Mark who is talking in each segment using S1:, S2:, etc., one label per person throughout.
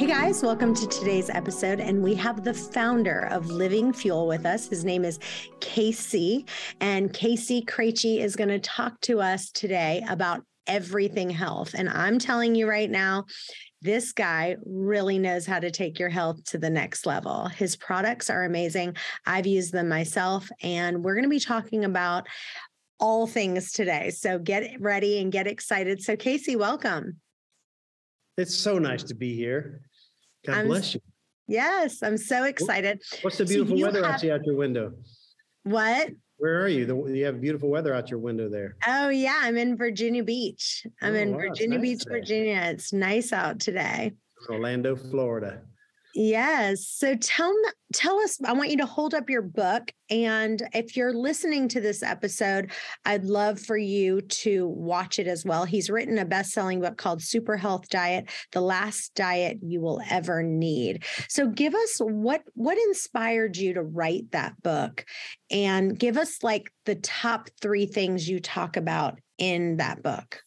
S1: Hey guys, welcome to today's episode. And we have the founder of Living Fuel with us. His name is Casey. And Casey Craichy is going to talk to us today about everything health. And I'm telling you right now, this guy really knows how to take your health to the next level. His products are amazing. I've used them myself, and we're going to be talking about all things today. So get ready and get excited. So, Casey, welcome.
S2: It's so nice to be here. God
S1: I'm,
S2: bless you.
S1: Yes, I'm so excited.
S2: What's the beautiful so weather have, out your window?
S1: What?
S2: Where are you? The, you have beautiful weather out your window there.
S1: Oh yeah, I'm in Virginia Beach. I'm oh, in wow, Virginia nice Beach, today. Virginia. It's nice out today.
S2: Orlando, Florida.
S1: Yes. So tell tell us I want you to hold up your book and if you're listening to this episode, I'd love for you to watch it as well. He's written a best-selling book called Super Health Diet: The Last Diet You Will Ever Need. So give us what what inspired you to write that book and give us like the top 3 things you talk about in that book.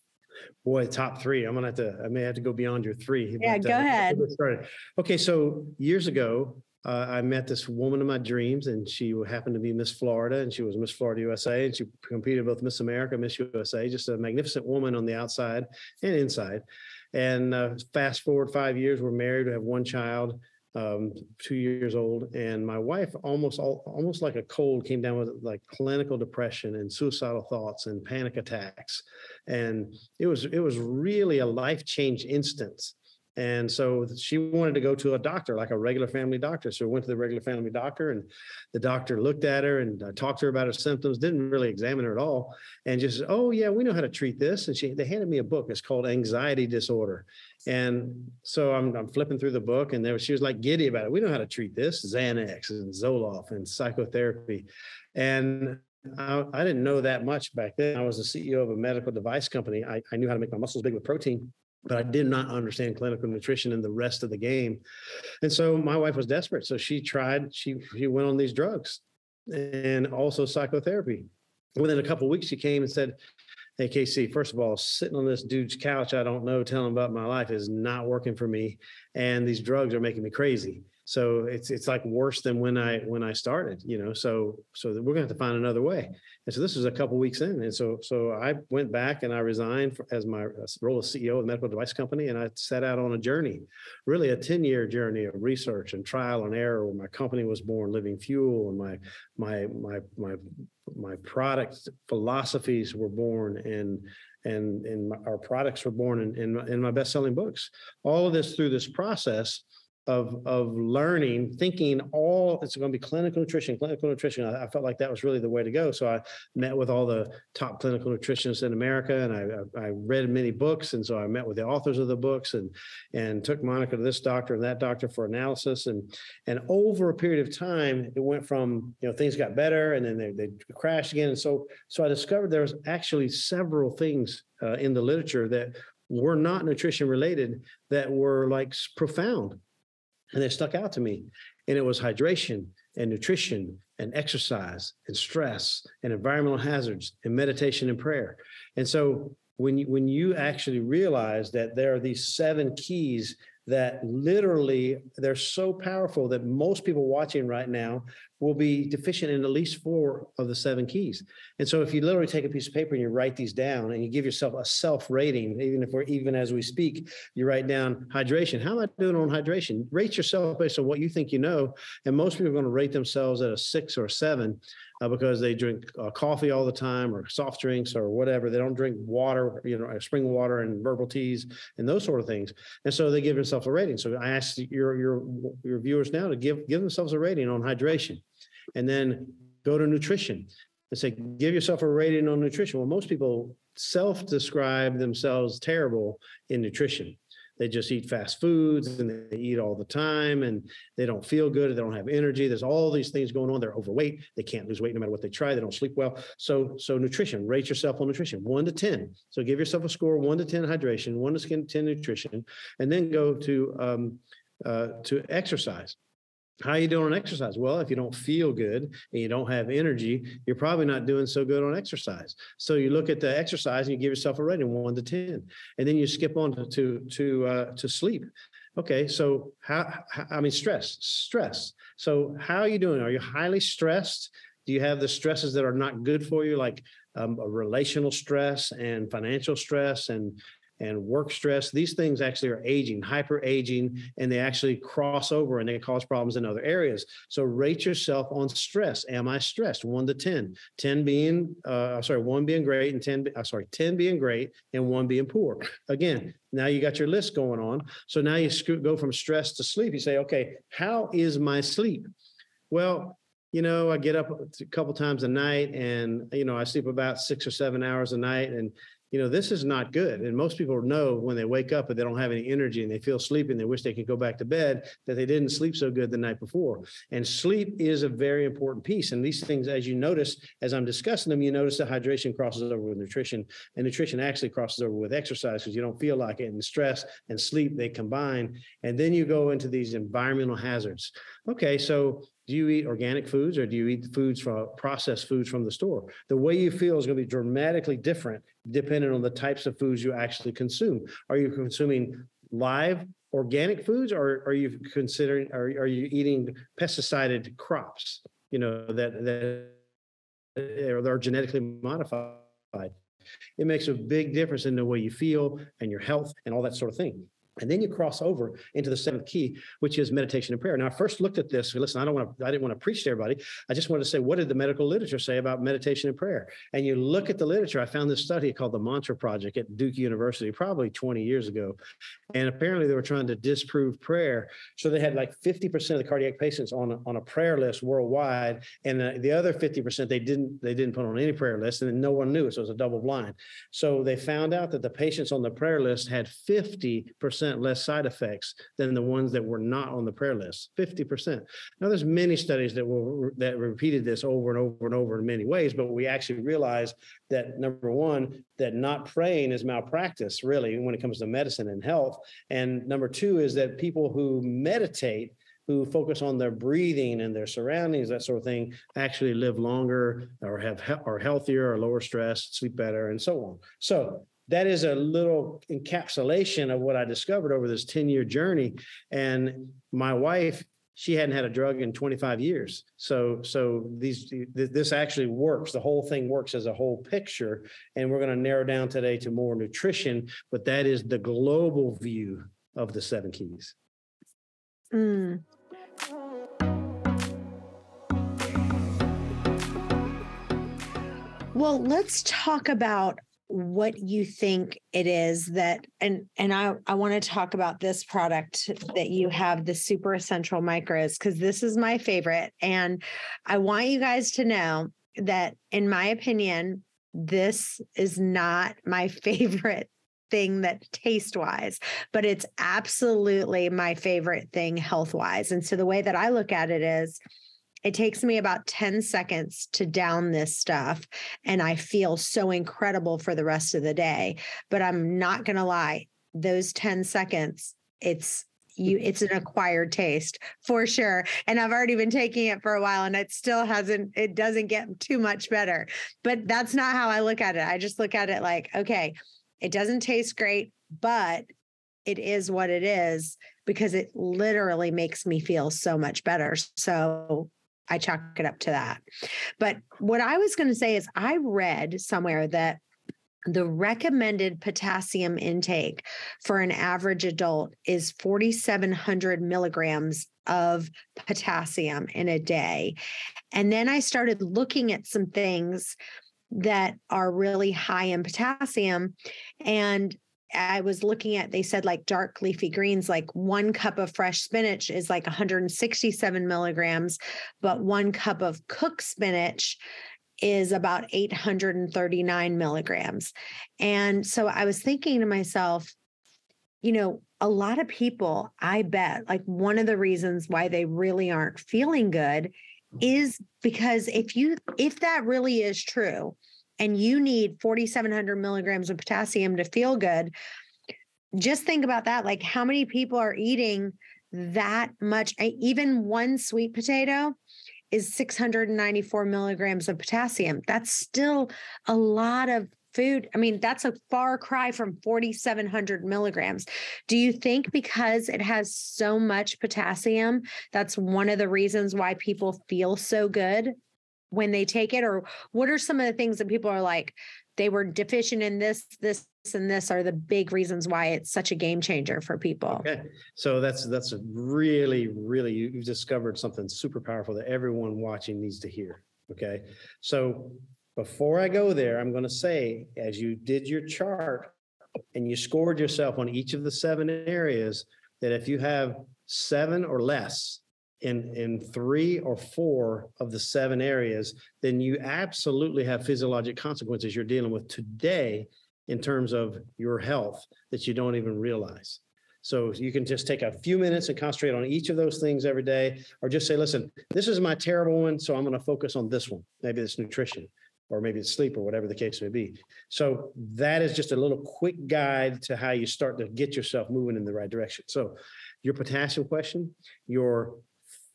S2: Boy, top three. I'm gonna have to. I may have to go beyond your three.
S1: Yeah, but, go uh, ahead.
S2: Started. Okay, so years ago, uh, I met this woman of my dreams, and she happened to be Miss Florida, and she was Miss Florida USA, and she competed both Miss America, Miss USA. Just a magnificent woman on the outside and inside. And uh, fast forward five years, we're married. We have one child um, two years old, and my wife almost all, almost like a cold came down with like clinical depression and suicidal thoughts and panic attacks, and it was it was really a life change instance. And so she wanted to go to a doctor, like a regular family doctor. So we went to the regular family doctor, and the doctor looked at her and uh, talked to her about her symptoms. Didn't really examine her at all, and just, oh yeah, we know how to treat this. And she, they handed me a book. It's called Anxiety Disorder. And so I'm, I'm flipping through the book, and there she was like giddy about it. We know how to treat this: Xanax and Zoloft and psychotherapy. And I, I, didn't know that much back then. I was the CEO of a medical device company. I, I knew how to make my muscles big with protein but I did not understand clinical nutrition and the rest of the game. And so my wife was desperate. So she tried, she she went on these drugs and also psychotherapy. Within a couple weeks, she came and said, Hey Casey, first of all, sitting on this dude's couch, I don't know, telling about my life is not working for me. And these drugs are making me crazy so it's it's like worse than when I when I started, you know. So so we're gonna have to find another way. And so this was a couple weeks in, and so so I went back and I resigned for, as my role as CEO of a medical device company, and I set out on a journey, really a ten year journey of research and trial and error. Where my company was born, Living Fuel, and my my my my my product philosophies were born, and and and our products were born in in, in my best selling books. All of this through this process of of learning, thinking all it's going to be clinical nutrition, clinical nutrition. I, I, felt like that was really the way to go. So I met with all the top clinical nutritionists in America, and I, I, read many books, and so I met with the authors of the books, and and took Monica to this doctor and that doctor for analysis, and and over a period of time, it went from you know things got better, and then they they crashed again, and so so I discovered there was actually several things uh, in the literature that were not nutrition related that were like profound and they stuck out to me. And it was hydration and nutrition and exercise and stress and environmental hazards and meditation and prayer. And so when you, when you actually realize that there are these seven keys that literally they're so powerful that most people watching right now will be deficient in at least four of the seven keys. And so if you literally take a piece of paper and you write these down and you give yourself a self rating, even if we're even as we speak, you write down hydration. How am I doing on hydration? Rate yourself based on what you think you know. And most people are going to rate themselves at a six or a seven uh, because they drink uh, coffee all the time or soft drinks or whatever. They don't drink water, you know, spring water and herbal teas and those sort of things. And so they give themselves a rating. So I ask your your your viewers now to give give themselves a rating on hydration, and then go to nutrition and say give yourself a rating on nutrition. Well, most people self-describe themselves terrible in nutrition they just eat fast foods and they eat all the time and they don't feel good they don't have energy. There's all these things going on. They're overweight. They can't lose weight no matter what they try. They don't sleep well. So so nutrition rate yourself on nutrition 1 to 10 so give yourself a score 1 to 10 hydration 1 to 10 nutrition and then go to um, uh, to exercise how are you doing on exercise? Well, if you don't feel good and you don't have energy, you're probably not doing so good on exercise. So you look at the exercise and you give yourself a rating one to ten, and then you skip on to to to, uh, to sleep. Okay, so how, how I mean stress, stress. So how are you doing? Are you highly stressed? Do you have the stresses that are not good for you, like um, relational stress and financial stress and and work stress. These things actually are aging, hyper aging, and they actually cross over and they cause problems in other areas. So rate yourself on stress. Am I stressed? One to 10, 10 being, uh, sorry, one being great and 10, uh, sorry, 10 being great and one being poor. Again, now you got your list going on. So now you go from stress to sleep. You say, okay, how is my sleep? Well, you know, I get up a couple times a night and, you know, I sleep about six or seven hours a night. And you know, this is not good. And most people know when they wake up and they don't have any energy and they feel sleepy and they wish they could go back to bed that they didn't sleep so good the night before. And sleep is a very important piece. And these things, as you notice, as I'm discussing them, you notice that hydration crosses over with nutrition and nutrition actually crosses over with exercise because you don't feel like it. And stress and sleep, they combine. And then you go into these environmental hazards. Okay, so do you eat organic foods or do you eat foods from processed foods from the store? The way you feel is going to be dramatically different depending on the types of foods you actually consume. Are you consuming live organic foods or are you considering are, are you eating pesticided crops, you know, that that are genetically modified? It makes a big difference in the way you feel and your health and all that sort of thing. And then you cross over into the seventh key, which is meditation and prayer. Now, I first looked at this. Listen, I don't want to, I didn't want to preach to everybody. I just wanted to say, what did the medical literature say about meditation and prayer? And you look at the literature. I found this study called the Mantra Project at Duke University, probably 20 years ago. And apparently they were trying to disprove prayer. So they had like 50% of the cardiac patients on a, on a prayer list worldwide. And the, the other 50% they didn't, they didn't put on any prayer list and no one knew. So it was a double blind. So they found out that the patients on the prayer list had 50% percent less side effects than the ones that were not on the prayer list. 50%. Now, there's many studies that will that repeated this over and over and over in many ways, but we actually realize that number one, that not praying is malpractice, really, when it comes to medicine and health. And number two is that people who meditate who focus on their breathing and their surroundings, that sort of thing, actually live longer or have are healthier or lower stress, sleep better, and so on. So that is a little encapsulation of what I discovered over this 10 year journey. And my wife, she hadn't had a drug in 25 years. So, so these, this actually works. The whole thing works as a whole picture. And we're going to narrow down today to more nutrition, but that is the global view of the seven keys. Mm.
S1: Well, let's talk about what you think it is that and and I I want to talk about this product that you have the super essential micros cuz this is my favorite and I want you guys to know that in my opinion this is not my favorite thing that taste wise, but it's absolutely my favorite thing health wise. And so the way that I look at it is it takes me about 10 seconds to down this stuff, and I feel so incredible for the rest of the day. But I'm not going to lie, those 10 seconds, it's you it's an acquired taste for sure and i've already been taking it for a while and it still hasn't it doesn't get too much better but that's not how i look at it i just look at it like okay it doesn't taste great but it is what it is because it literally makes me feel so much better so I chalk it up to that. But what I was going to say is, I read somewhere that the recommended potassium intake for an average adult is 4,700 milligrams of potassium in a day. And then I started looking at some things that are really high in potassium. And I was looking at, they said like dark leafy greens, like one cup of fresh spinach is like 167 milligrams, but one cup of cooked spinach is about 839 milligrams. And so I was thinking to myself, you know, a lot of people, I bet, like one of the reasons why they really aren't feeling good mm-hmm. is because if you, if that really is true, and you need 4,700 milligrams of potassium to feel good, just think about that. Like, how many people are eating that much? Eh, even one sweet potato is 694 milligrams of potassium. That's still a lot of food. I mean, that's a far cry from 4,700 milligrams. Do you think because it has so much potassium, that's one of the reasons why people feel so good when they take it? Or what are some of the things that people are like, they were deficient in this, this, and this are the big reasons why it's such a game changer for people.
S2: Okay. So that's that's a really, really you've discovered something super powerful that everyone watching needs to hear. Okay. So before I go there, I'm going to say, as you did your chart and you scored yourself on each of the seven areas, that if you have seven or less in, in three or four of the seven areas, then you absolutely have physiologic consequences you're dealing with today in terms of your health that you don't even realize. So you can just take a few minutes and concentrate on each of those things every day, or just say, listen, this is my terrible one, so I'm going to focus on this one. Maybe it's nutrition, or maybe it's sleep, or whatever the case may be. So that is just a little quick guide to how you start to get yourself moving in the right direction. So your potassium question, your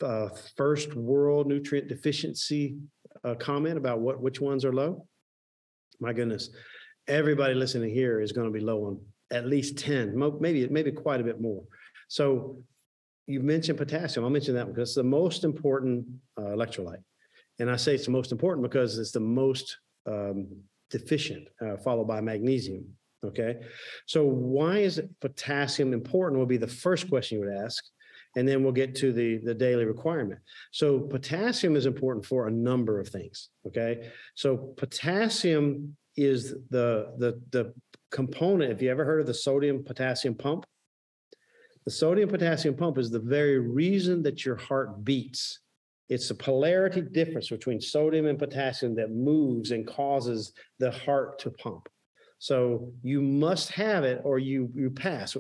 S2: uh, first world nutrient deficiency uh, comment about what which ones are low. My goodness, everybody listening here is going to be low on at least 10, maybe, maybe quite a bit more. So you mentioned potassium. I'll mention that because it's the most important uh, electrolyte. And I say it's the most important because it's the most um, deficient, uh, followed by magnesium. Okay. So why is potassium important will be the first question you would ask. And then we'll get to the, the daily requirement. So potassium is important for a number of things. Okay. So potassium is the the the component. If you ever heard of the sodium potassium pump, the sodium potassium pump is the very reason that your heart beats. It's the polarity difference between sodium and potassium that moves and causes the heart to pump. So you must have it or you you pass.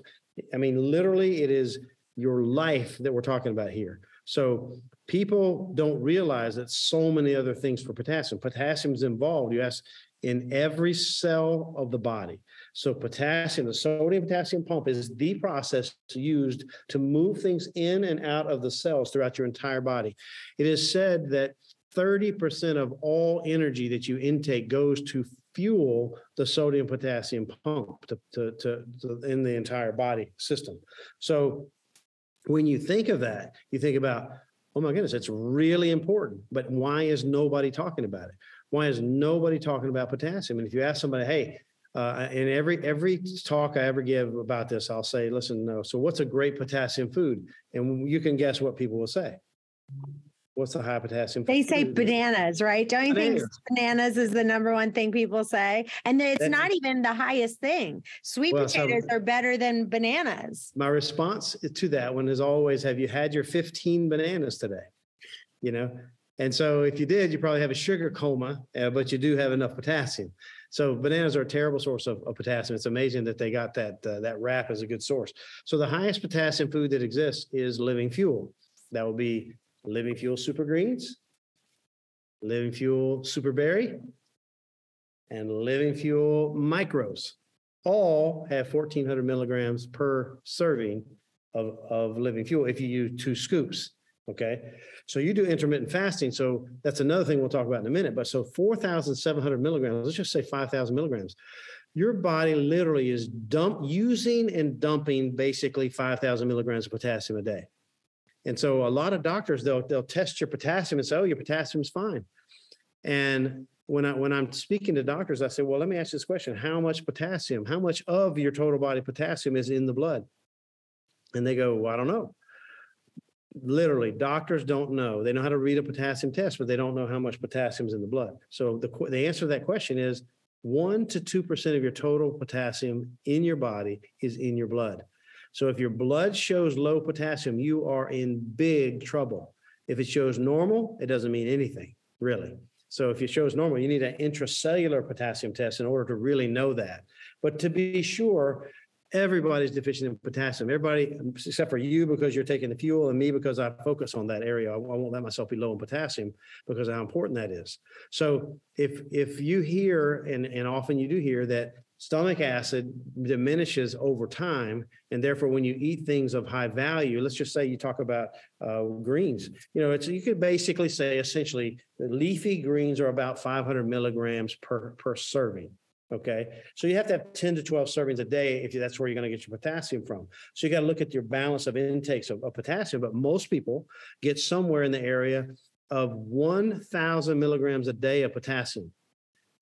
S2: I mean, literally, it is your life that we're talking about here. So people don't realize that so many other things for potassium. Potassium is involved. You ask in every cell of the body. So potassium, the sodium potassium pump is the process used to move things in and out of the cells throughout your entire body. It is said that 30% of all energy that you intake goes to fuel the sodium potassium pump to, to, to, to in the entire body system. So when you think of that, you think about, oh my goodness, it's really important. But why is nobody talking about it? Why is nobody talking about potassium? And if you ask somebody, hey, uh, in every every talk I ever give about this, I'll say, listen, no. So what's a great potassium food? And you can guess what people will say. What's the high potassium?
S1: They say bananas, right? Don't you bananas. think bananas is the number one thing people say? And it's That's, not even the highest thing. Sweet well, potatoes so are better than bananas.
S2: My response to that one is always, have you had your 15 bananas today? You know, and so if you did, you probably have a sugar coma, uh, but you do have enough potassium. So bananas are a terrible source of, of potassium. It's amazing that they got that uh, that rap as a good source. So the highest potassium food that exists is living fuel. That will be living fuel super greens, living fuel super berry, and living fuel micros. All have 1400 milligrams per serving of, of living fuel if you use two scoops. Okay. So you do intermittent fasting. So that's another thing we'll talk about in a minute. But so 4,700 milligrams, let's just say 5,000 milligrams. Your body literally is dump using and dumping basically 5,000 milligrams of potassium a day. And so a lot of doctors they'll they'll test your potassium and say, "Oh, your potassium's fine." And when I when I'm speaking to doctors, I say, "Well, let me ask you this question: How much potassium? How much of your total body potassium is in the blood?" And they go, "Well, I don't know." literally doctors don't know they know how to read a potassium test but they don't know how much potassium is in the blood so the, the answer to that question is 1 to 2% of your total potassium in your body is in your blood so if your blood shows low potassium you are in big trouble if it shows normal it doesn't mean anything really so if it shows normal you need an intracellular potassium test in order to really know that but to be sure everybody's deficient in potassium. Everybody, except for you, because you're taking the fuel, and me because I focus on that area. I, won't let myself be low in potassium because how important that is. So if if you hear, and and often you do hear that stomach acid diminishes over time, and therefore when you eat things of high value, let's just say you talk about uh, greens. You know, it's you could basically say essentially leafy greens are about 500 milligrams per per serving. Okay. So you have to have 10 to 12 servings a day if that's where you're going to get your potassium from. So you got to look at your balance of intakes of, of potassium. But most people get somewhere in the area of 1,000 milligrams a day of potassium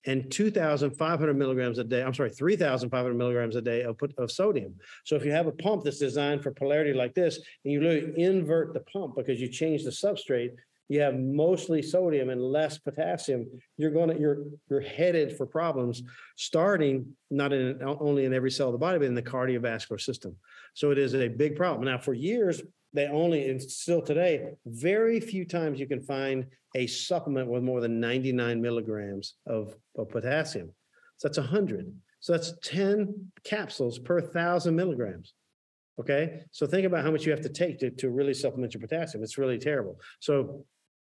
S2: and 2,500 milligrams a day. I'm sorry, 3,500 milligrams a day of, put- of sodium. So if you have a pump that's designed for polarity like this, and you literally invert the pump because you change the substrate, you have mostly sodium and less potassium, you're going to you're you're headed for problems starting not in only in every cell of the body, but in the cardiovascular system. So it is a big problem. Now, for years, they only and still today, very few times you can find a supplement with more than 99 milligrams of, of potassium. So that's 100. So that's 10 capsules per thousand milligrams. Okay. So think about how much you have to take to, to really supplement your potassium. It's really terrible. So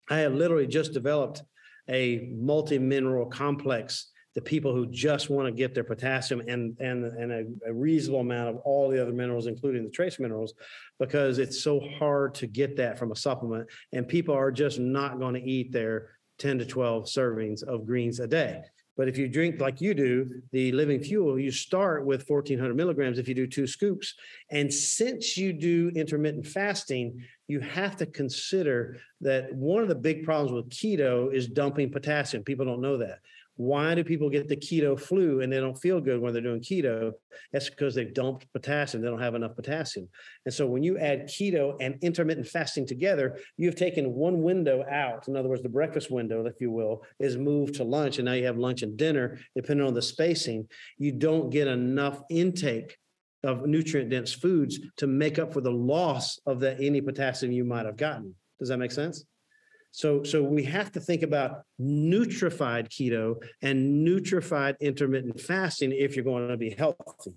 S2: I have literally just developed a multi-mineral complex the people who just want to get their potassium and and and a, a, reasonable amount of all the other minerals, including the trace minerals, because it's so hard to get that from a supplement, and people are just not going to eat their 10 to 12 servings of greens a day. But if you drink like you do, the living fuel, you start with 1400 milligrams if you do two scoops. And since you do intermittent fasting, you have to consider that one of the big problems with keto is dumping potassium. People don't know that. Why do people get the keto flu and they don't feel good when they're doing keto? That's because they've dumped potassium. They don't have enough potassium. And so when you add keto and intermittent fasting together, you've taken one window out. In other words, the breakfast window, if you will, is moved to lunch. And now you have lunch and dinner, depending on the spacing. You don't get enough intake of nutrient dense foods to make up for the loss of any potassium you might have gotten. Does that make sense? So, so we have to think about nutrified keto and nutrified intermittent fasting if you're going to be healthy.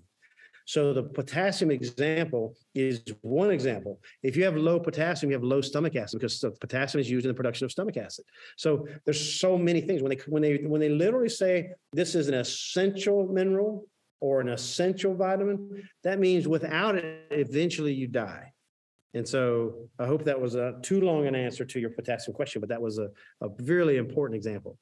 S2: So the potassium example is one example. If you have low potassium, you have low stomach acid because potassium is used in the production of stomach acid. So there's so many things when they when they when they literally say this is an essential mineral or an essential vitamin, that means without it, eventually you die. And so I hope that was a too long an answer to your potassium question, but that was a, a really important example.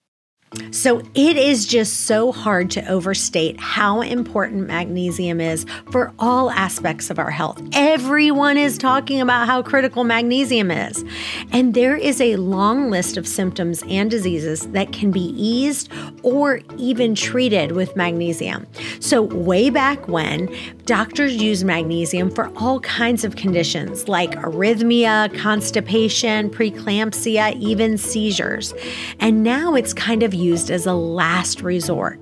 S1: So it is just so hard to overstate how important magnesium is for all aspects of our health. Everyone is talking about how critical magnesium is. And there is a long list of symptoms and diseases that can be eased or even treated with magnesium. So, way back when, doctors use magnesium for all kinds of conditions like arrhythmia, constipation, preeclampsia, even seizures. And now it's kind of used as a last resort.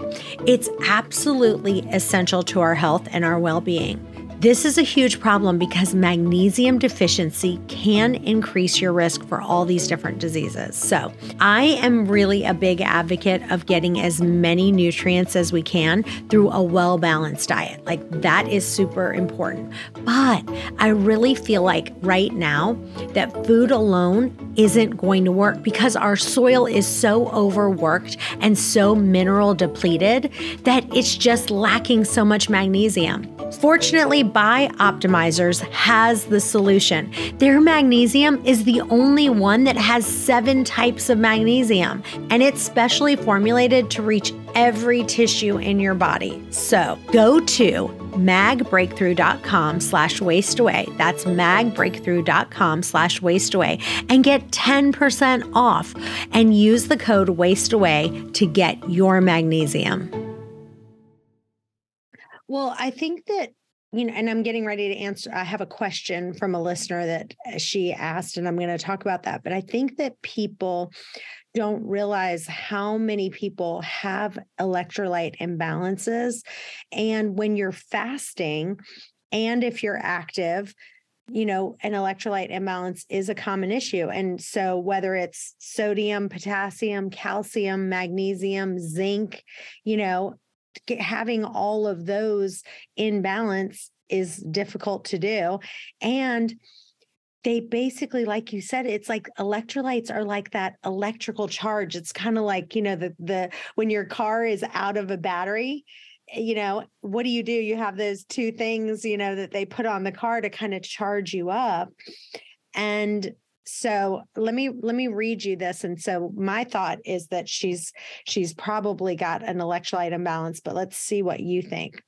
S1: It's absolutely essential to our health and our well being. This is a huge problem because magnesium deficiency can increase your risk for all these different diseases. So, I am really a big advocate of getting as many nutrients as we can through a well balanced diet. Like, that is super important. But I really feel like right now that food alone isn't going to work because our soil is so overworked and so mineral depleted that it's just lacking so much magnesium. Fortunately, Bioptimizers has the solution. Their magnesium is the only one that has seven types of magnesium, and it's specially formulated to reach every tissue in your body. So go to magbreakthrough.com slash waist away. That's magbreakthrough.com slash waist away and get 10% off and use the code waist away to get your magnesium. Well, I think that you know, and I'm getting ready to answer. I have a question from a listener that uh, she asked, and I'm going to talk about that. But I think that people don't realize how many people have electrolyte imbalances. And when you're fasting, and if you're active, you know, an electrolyte imbalance is a common issue. And so, whether it's sodium, potassium, calcium, magnesium, zinc, you know, having all of those in balance is difficult to do. And they basically like you said it's like electrolytes are like that electrical charge it's kind of like you know the the when your car is out of a battery eh, you know what do you do you have those two things you know that they put on the car to kind of charge you up and so let me let me read you this and so my thought is that she's she's probably got an electrolyte imbalance but let's see what you think.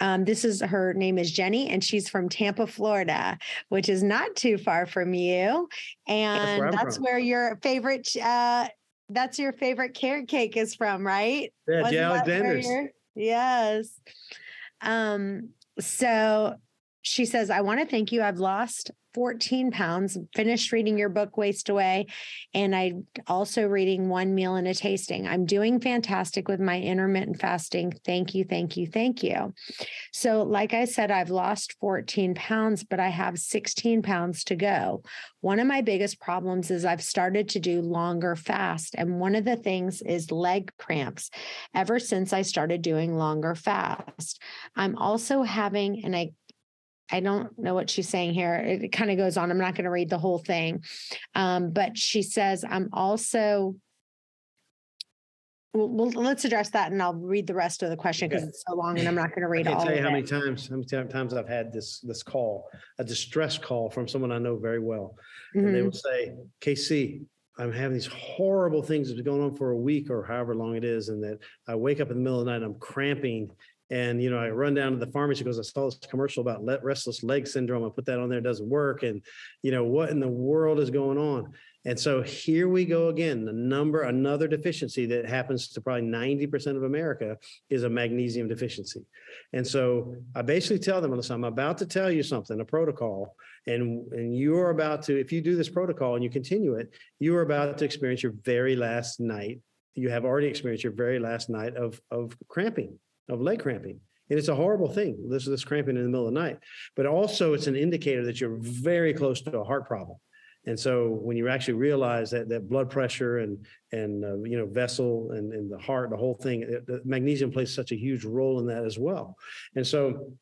S1: Um, this is her name is jenny and she's from tampa florida which is not too far from you and that's, that's where your favorite uh, that's your favorite carrot cake is from right?
S2: Yeah alexander's
S1: yes. Um so she says, I want to thank you. I've lost 14 pounds, finished reading your book, Waist Away, and I also reading One Meal and a Tasting. I'm doing fantastic with my intermittent fasting. Thank you, thank you, thank you. So, like I said, I've lost 14 pounds, but I have 16 pounds to go. One of my biggest problems is I've started to do longer fast. And one of the things is leg cramps ever since I started doing longer fast. I'm also having, and I I don't know what she's saying here. It, kind of goes on. I'm not going to read the whole thing. Um, but she says, I'm also, well, well, let's address that and I'll read the rest of the question because okay. it's so long and I'm not going to read
S2: I can't
S1: all
S2: tell you
S1: how
S2: it. many times, how many times I've had this, this call, a distress call from someone I know very well. Mm-hmm. And they mm-hmm. will say, KC, I'm having these horrible things that's been going on for a week or however long it is. And that I wake up in the middle of the night, I'm cramping and you know, I run down to the pharmacy because I saw this commercial about restless leg syndrome. I put that on there, it doesn't work. And you know, what in the world is going on? And so here we go again. The number, another deficiency that happens to probably 90% of America is a magnesium deficiency. And so I basically tell them, listen, I'm about to tell you something, a protocol, and, and you're about to, if you do this protocol and you continue it, you are about to experience your very last night. You have already experienced your very last night of, of cramping of leg cramping. And it's a horrible thing. This this cramping in the middle of the night, but also it's an indicator that you're very close to a heart problem. And so when you actually realize that that blood pressure and and uh, you know vessel and, and the heart, the whole thing, it, the magnesium plays such a huge role in that as well. And so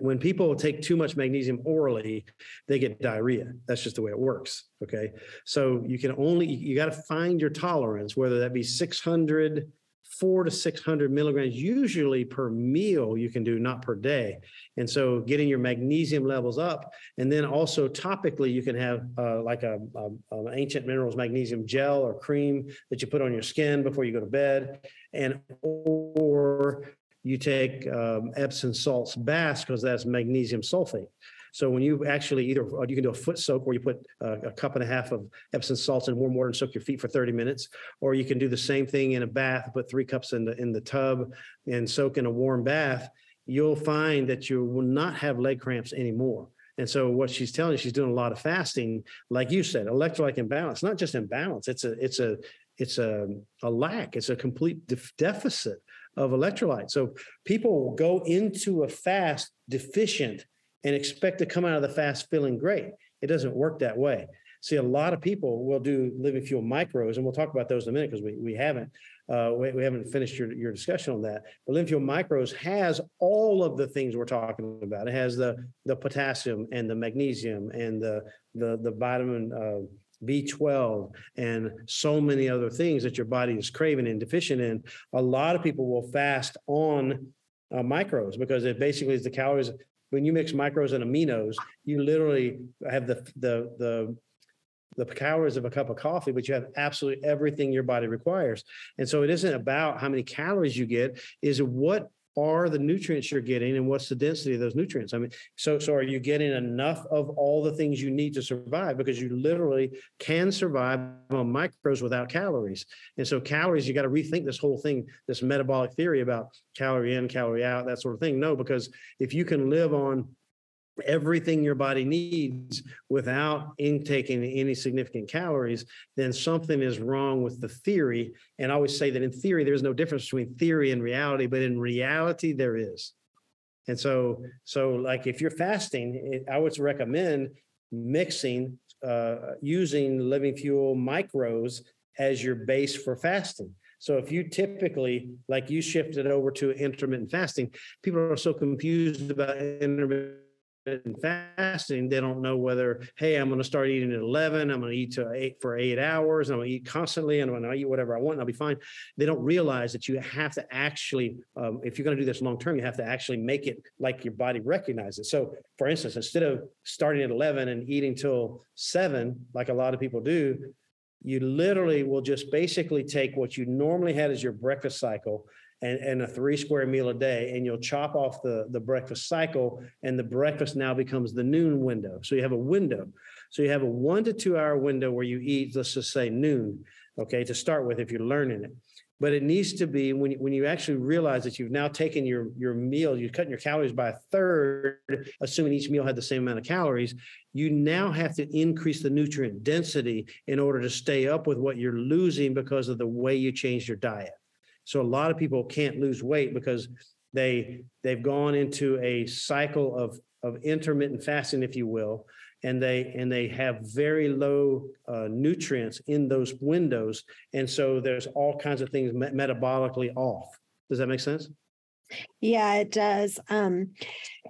S2: when people take too much magnesium orally, they get diarrhea. That's just the way it works. Okay. So you can only, you got to find your tolerance, whether that be 600 four to 600 milligrams usually per meal you can do, not per day. And so getting your magnesium levels up. And then also topically, you can have uh, like a, a, a, ancient minerals magnesium gel or cream that you put on your skin before you go to bed. And or you take um, Epsom salts baths because that's magnesium sulfate. So when you actually either uh, you can do a foot soak where you put uh, a cup and a half of Epsom salts in warm water and soak your feet for 30 minutes, or you can do the same thing in a bath, put three cups in the in the tub and soak in a warm bath. You'll find that you will not have leg cramps anymore. And so what she's telling you, she's doing a lot of fasting, like you said, electrolyte imbalance, not just imbalance. It's a it's a it's a, a lack. It's a complete def- deficit of electrolyte. So people go into a fast deficient and expect to come out of the fast feeling great. It doesn't work that way. See, a lot of people will do living fuel micros, and we'll talk about those in a minute because we, we haven't uh, we, we haven't finished your, your discussion on that. But living fuel micros has all of the things we're talking about. It has the the potassium and the magnesium and the the the vitamin uh, B12 and so many other things that your body is craving and deficient in. A lot of people will fast on uh, micros because it basically is the calories when you mix micros and aminos, you literally have the the the the calories of a cup of coffee, but you have absolutely everything your body requires. And so it isn't about how many calories you get, is what are the nutrients you're getting and what's the density of those nutrients? I mean so so are you getting enough of all the things you need to survive? Because you literally can survive on micros without calories. And so calories you got to rethink this whole thing this metabolic theory about calorie in calorie out that sort of thing. No because if you can live on everything your body needs without intaking any significant calories, then something is wrong with the theory. And I always say that in theory, there's no difference between theory and reality, but in reality, there is. And so, so like if you're fasting, it, I would recommend mixing, uh, using living fuel micros as your base for fasting. So if you typically, like you shifted over to intermittent fasting, people are so confused about intermittent intermittent fasting, they don't know whether, hey, I'm going to start eating at 11, I'm going to eat to eight for eight hours, I'm going to eat constantly, and I'm going to eat whatever I want, and I'll be fine. They don't realize that you have to actually, um, if you're going to do this long term, you have to actually make it like your body recognizes. So, for instance, instead of starting at 11 and eating till seven, like a lot of people do, you literally will just basically take what you normally had as your breakfast cycle and, and a three square meal a day, and you'll chop off the, the breakfast cycle, and the breakfast now becomes the noon window. So you have a window. So you have a one to two hour window where you eat, let's just say noon, okay, to start with if you're learning it. But it needs to be when, when you actually realize that you've now taken your, your meal, you're cutting your calories by a third, assuming each meal had the same amount of calories, you now have to increase the nutrient density in order to stay up with what you're losing because of the way you changed your diet. So a lot of people can't lose weight because they they've gone into a cycle of of intermittent fasting, if you will, and they and they have very low uh, nutrients in those windows, and so there's all kinds of things me- metabolically off. Does that make sense?
S1: Yeah, it does. Um,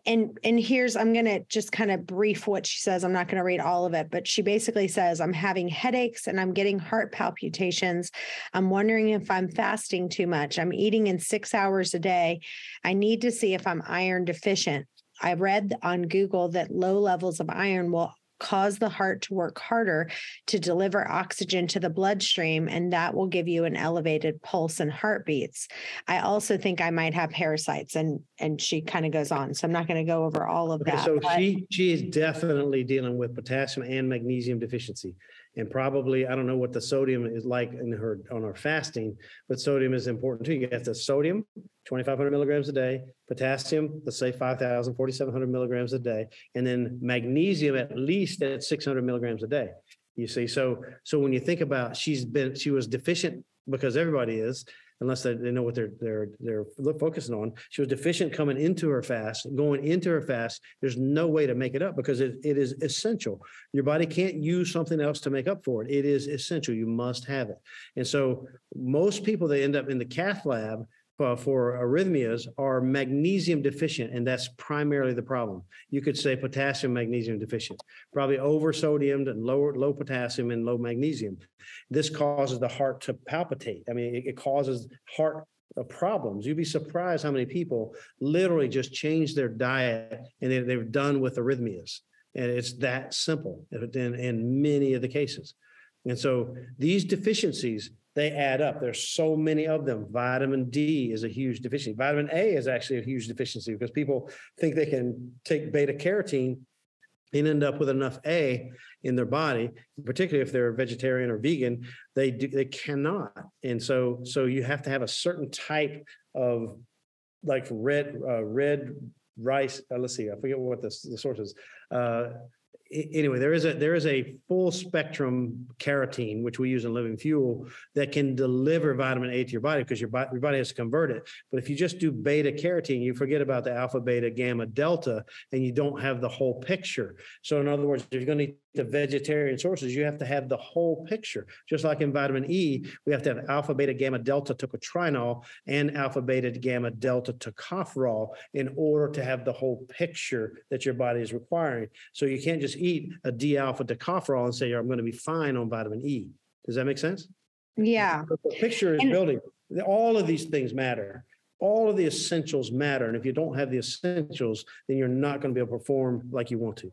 S1: and and here's I'm gonna just kind of brief what she says. I'm not gonna read all of it, but she basically says I'm having headaches and I'm getting heart palpitations. I'm wondering if I'm fasting too much. I'm eating in six hours a day. I need to see if I'm iron deficient. I read on Google that low levels of iron will cause the heart to work harder to deliver oxygen to the bloodstream, and that will give you an elevated pulse and heartbeats. I also think I might have parasites, and and she kind of goes on. So I'm not going to go over all of
S2: Okay,
S1: that.
S2: so she she is definitely dealing with potassium and magnesium deficiency. And probably, I don't know what the sodium is like in her on her fasting, but sodium is important too. You get the sodium, 2,500 milligrams a day, potassium, let's say 5,000, 4,700 milligrams a day, and then magnesium at least at 600 milligrams a day. You see, so so when you think about she's been she was deficient because everybody is, unless they, they know what they're they're they're focusing on. She was deficient coming into her fast, going into her fast. There's no way to make it up because it, it is essential. Your body can't use something else to make up for it. It is essential. You must have it. And so most people that end up in the cath lab uh, for arrhythmias are magnesium deficient, and that's primarily the problem. You could say potassium magnesium deficient, probably over sodiumed and lower low potassium and low magnesium. This causes the heart to palpitate. I mean, it, it causes heart uh, problems. You'd be surprised how many people literally just change their diet and they, they're done with arrhythmias. And it's that simple in, in many of the cases. And so these deficiencies, they add up. There's so many of them. Vitamin D is a huge deficiency. Vitamin A is actually a huge deficiency because people think they can take beta carotene and end up with enough A in their body, particularly if they're vegetarian or vegan, they do, they cannot. And so so you have to have a certain type of like red uh, red rice. Uh, let's see, I forget what the, the source is. Uh, anyway, there is a there is a full spectrum carotene which we use in living fuel that can deliver vitamin A to your body because your body your body has to convert it. But if you just do beta carotene, you forget about the alpha, beta, gamma, delta, and you don't have the whole picture. So in other words, if you're going to the vegetarian sources, you have to have the whole picture. Just like in vitamin E, we have to have alpha, beta, gamma, delta tocotrienol and alpha, beta, gamma, delta tocopherol in order to have the whole picture that your body is requiring. So you can't just eat a D alpha tocopherol and say, oh, I'm going to be fine on vitamin E. Does that make sense?
S1: yeah.
S2: The picture is
S1: And-
S2: building. All of these things matter. All of the essentials matter. And if you don't have the essentials, then you're not going to be able to perform like you want to.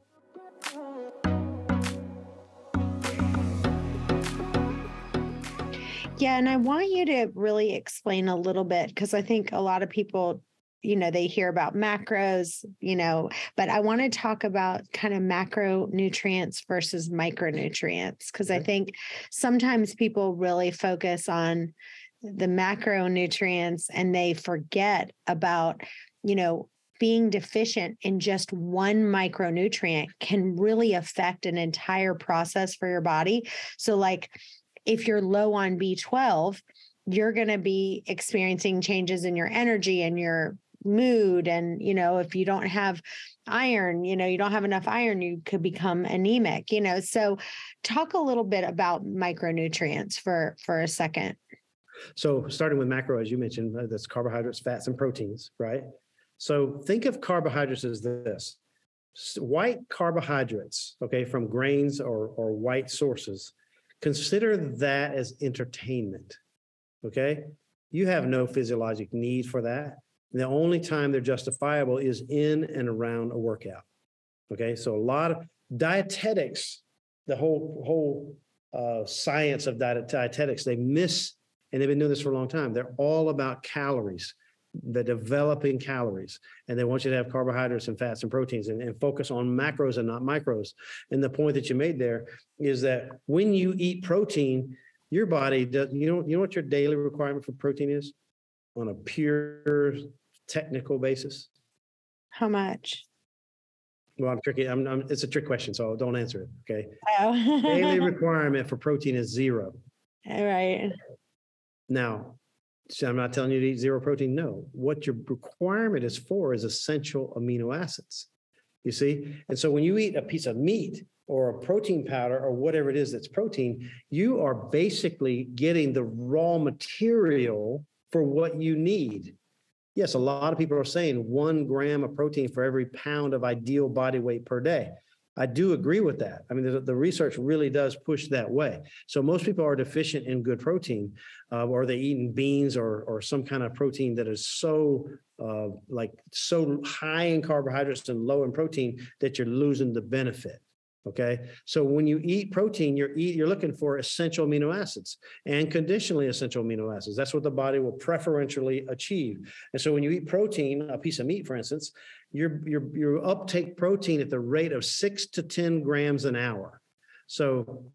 S1: Yeah, and I want you to really explain a little bit because I think a lot of people, you know, they hear about macros, you know, but I want to talk about kind of macronutrients versus micronutrients because I think sometimes people really focus on the macronutrients and they forget about, you know, being deficient in just one micronutrient can really affect an entire process for your body. So, like, if you're low on B12, you're going to be experiencing changes in your energy and your mood. And, you know, if you don't have iron, you know, you don't have enough iron, you could become anemic, you know. So talk a little bit about micronutrients for for a second.
S2: So starting with macro, as you mentioned, uh, that's carbohydrates, fats, and proteins, right? So think of carbohydrates as this. white carbohydrates, okay, from grains or, or white sources, consider that as entertainment. Okay? You have no physiologic need for that. The only time they're justifiable is in and around a workout. Okay, so a lot of dietetics, the whole whole uh, science of diet, dietetics, they miss, and they've been doing this for a long time. They're all about calories, the developing calories, and they want you to have carbohydrates and fats and proteins, and, and focus on macros and not micros. And the point that you made there is that when you eat protein, your body does. You know, you know what your daily requirement for protein is on a pure technical basis.
S1: How much?
S2: Well, I'm tricky. I'm, I'm, it's a trick question, so don't answer it. Okay.
S1: Oh.
S2: Daily requirement for protein is zero.
S1: All right.
S2: Now, so I'm not telling you to eat zero protein. No, what your requirement is for is essential amino acids. You see? And so when you eat a piece of meat or a protein powder or whatever it is that's protein, you are basically getting the raw material for what you need. Yes, a lot of people are saying one gram of protein for every pound of ideal body weight per day. I do agree with that. I mean, the, the research really does push that way. So most people are deficient in good protein, uh, or they eating beans or or some kind of protein that is so uh, like so high in carbohydrates and low in protein that you're losing the benefit. Okay, so when you eat protein, you're eat, you're looking for essential amino acids and conditionally essential amino acids. That's what the body will preferentially achieve. And so when you eat protein, a piece of meat, for instance, your your your uptake protein at the rate of six to ten grams an hour. So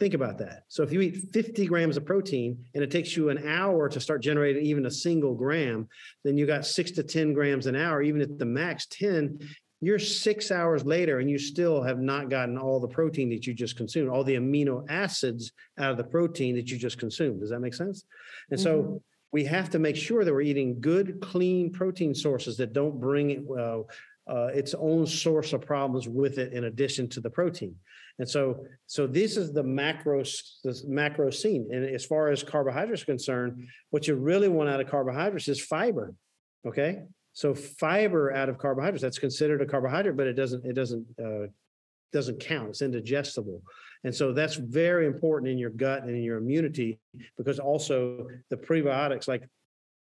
S2: think about that. So if you eat 50 grams of protein and it takes you an hour to start generating even a single gram, then you got six to 10 grams an hour, even at the max 10, you're six hours later and you still have not gotten all the protein that you just consumed, all the amino acids out of the protein that you just consumed. Does that make sense? And so
S1: Mhm.
S2: we have to make sure that we're eating good, clean protein sources that don't bring uh, uh, its own source of problems with it in addition to the protein. And so, so this is the macro, this macro scene. And as far as carbohydrates are concerned, what you really want out of carbohydrates is fiber. Okay, so fiber out of carbohydrates that's considered a carbohydrate, but it doesn't it doesn't uh, doesn't count. It's indigestible, and so that's very important in your gut and in your immunity because also the prebiotics like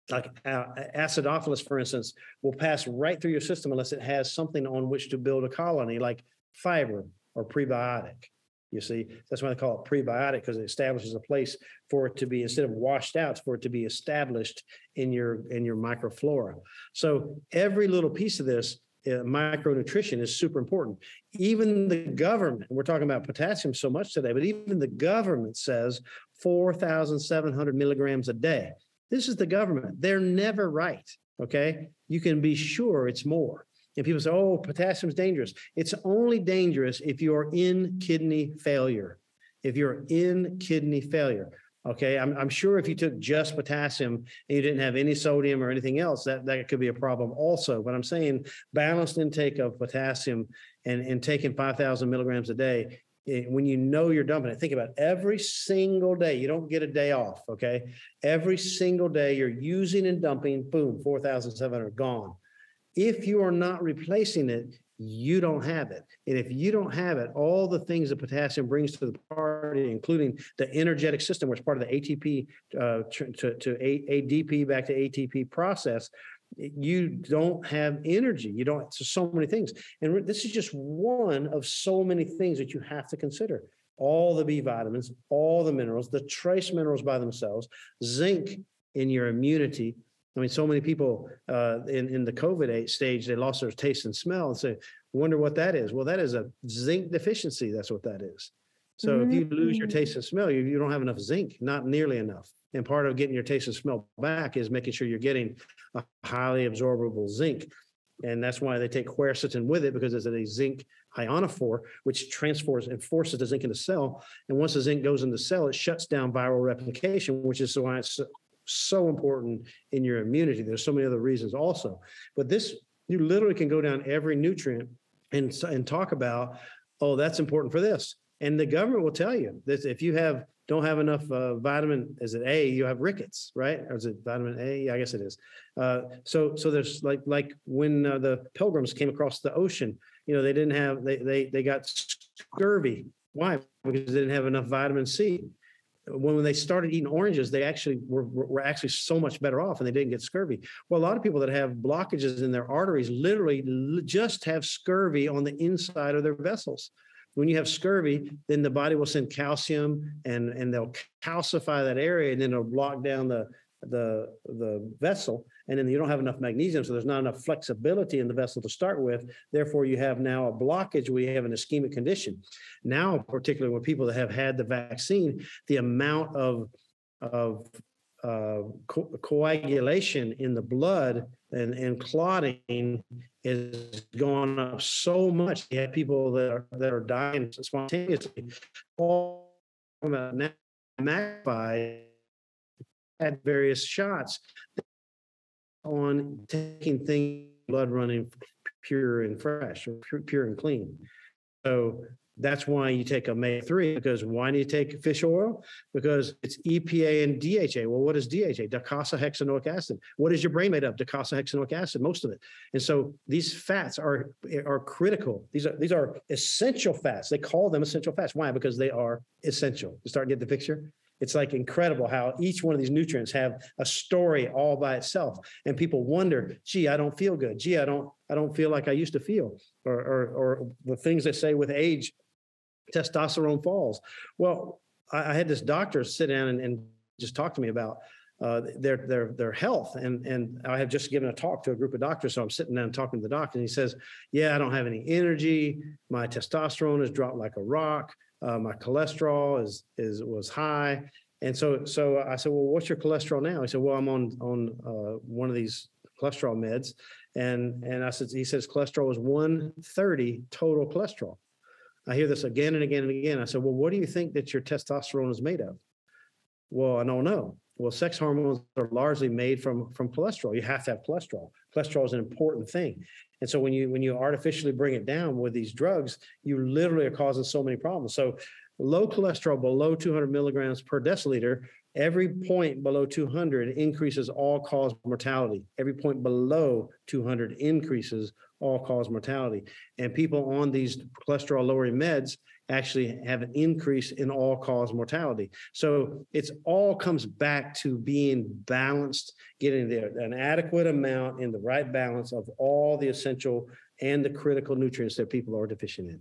S2: like uh, acidophilus, for instance, will pass right through your system unless it has something on which to build a colony, like fiber or prebiotic. You see, that's why they call it prebiotic because it establishes a place for it to be instead of washed out, for it to be established in your in your microflora. So every little piece of this uh, micronutrition is super important. Even the government, we're talking about potassium so much today, but even the government says 4,700 milligrams a day. This is the government. They're never right. Okay. You can be sure it's more. And people say, oh, potassium's dangerous. It's only dangerous if you're in kidney failure. If you're in kidney failure. Okay. I'm, I'm sure if you took just potassium and you didn't have any sodium or anything else, that, that could be a problem also. But I'm saying balanced intake of potassium and, and taking 5,000 milligrams a day eh, when you know you're dumping it, think about every single day. You don't get a day off, okay? Every single day you're using and dumping, boom, 4,700 gone. If you are not replacing it, you don't have it. And if you don't have it, all the things that potassium brings to the party, including the energetic system, which is part of the ATP uh, to, to, ADP back to ATP process, you don't have energy. You don't, so, so many things. And this is just one of so many things that you have to consider. All the B vitamins, all the minerals, the trace minerals by themselves, zinc in your immunity. I mean, so many people uh, in, in the COVID eight stage, they lost their taste and smell and say, wonder what that is. Well, that is a zinc deficiency. That's what that is. So if you lose your
S1: Mm.
S2: taste and smell, you, you don't have enough zinc, not nearly enough. And part of getting your taste and smell back is making sure you're getting a highly absorbable zinc. And that's why they take quercetin with it because it's a zinc ionophore, which transfers and forces the zinc in the cell. And once the zinc goes in the cell, it shuts down viral replication, which is why it's so, important in your immunity. There's so many other reasons also. But this, you literally can go down every nutrient and, and talk about, oh, that's important for this. And the government will tell you that if you have don't have enough uh, vitamin, is it A? You have rickets, right? Or is it vitamin A? Yeah, I guess it is. Uh, so, so there's like like when uh, the pilgrims came across the ocean, you know, they didn't have, they, they, they got scurvy. Why? Because they didn't have enough vitamin C. When, when they started eating oranges, they actually were, were actually so much better off and they didn't get scurvy. Well, a lot of people that have blockages in their arteries literally just have scurvy on the inside of their vessels when you have scurvy, then the body will send calcium and, and they'll calcify that area and then it'll block down the, the, the vessel. And then you don't have enough magnesium. So there's not enough flexibility in the vessel to start with. Therefore, you have now a blockage you have an ischemic condition. Now, particularly with people that have had the vaccine, the amount of, of uh, co- coagulation in the blood and, and clotting is going up so much. You have people that are that are dying spontaneously. All Magpie had various shots on taking things blood running pure and fresh or pure and clean. So that's why you take omega 3 because why do you take fish oil? Because it's EPA and DHA. Well, what is DHA? Docosahexaenoic acid. What is your brain made of? Docosahexaenoic acid, most of it. And so these fats are, are critical. These are these are essential fats. They call them essential fats. Why? Because they are essential. You start to get the picture? It's like incredible how each one of these nutrients have a story all by itself. And people wonder, gee, I don't feel good. Gee, I don't, I don't feel like I used to feel. Or, or, or the things they say with age, testosterone falls. Well, I, I had this doctor sit down and, and just talk to me about uh, their their their health. And and I have just given a talk to a group of doctors, so I'm sitting down talking to the doctor, and he says, "Yeah, I don't have any energy. My testosterone has dropped like a rock. Uh, my cholesterol is is was high." And so so I said, "Well, what's your cholesterol now?" He said, "Well, I'm on on uh, one of these cholesterol meds." And and I said, he says cholesterol is 130 total cholesterol. I hear this again and again and again. I said, well, what do you think that your testosterone is made of? Well, I don't know. Well, sex hormones are largely made from from cholesterol. You have to have cholesterol. Cholesterol is an important thing. And so when you when you artificially bring it down with these drugs, you literally are causing so many problems. So low cholesterol below 200 milligrams per deciliter, every point below 200 increases all cause mortality. Every point below 200 increases all cause mortality. And people on these cholesterol lowering meds actually have an increase in all cause mortality. So it's all comes back to being balanced, getting there an adequate amount in the right balance of all the essential and the critical nutrients that people are deficient in.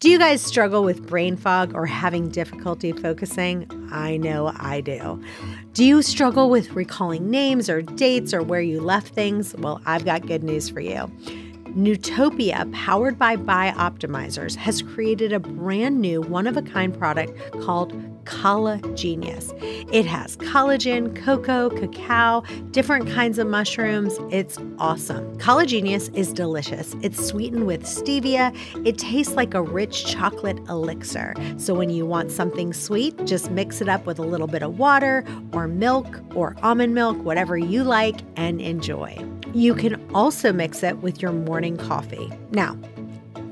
S1: Do you guys struggle with brain fog or having difficulty focusing? I know I do. Do you struggle with recalling names or dates or where you left things? Well, I've got good news for you. Nootopia, powered by Bioptimizers, has created a brand new one of a kind product called CollaGenius. It has collagen, cocoa, cacao, different kinds of mushrooms. It's awesome. CollaGenius is delicious. It's sweetened with stevia. It tastes like a rich chocolate elixir. So when you want something sweet, just mix it up with a little bit of water or milk or almond milk, whatever you like, and enjoy. You can also mix it with your morning coffee. Now,